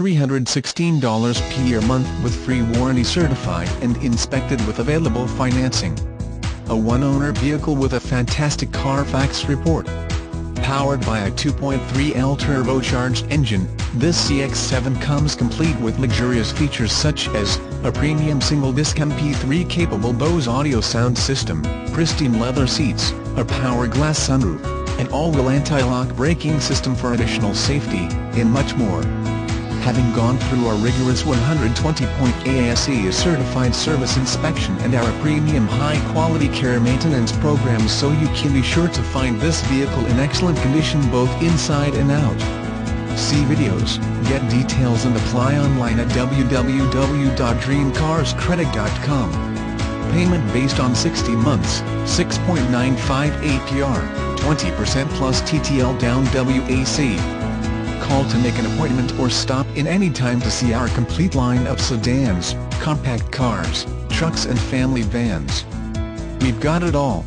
$316 per year month with free warranty certified and inspected with available financing. A one-owner vehicle with a fantastic Carfax report. Powered by a 2.3L turbocharged engine, this CX-7 comes complete with luxurious features such as, a premium single-disc MP3 capable Bose audio sound system, pristine leather seats, a power glass sunroof, an all-wheel anti-lock braking system for additional safety, and much more. Having gone through our rigorous 120-point ASE certified service inspection and our premium high-quality care maintenance program so you can be sure to find this vehicle in excellent condition both inside and out. See videos, get details and apply online at www.dreamcarscredit.com. Payment based on 60 months, 6.95 APR, 20% plus TTL down WAC. Call to make an appointment or stop in any time to see our complete line of sedans, compact cars, trucks and family vans. We've got it all.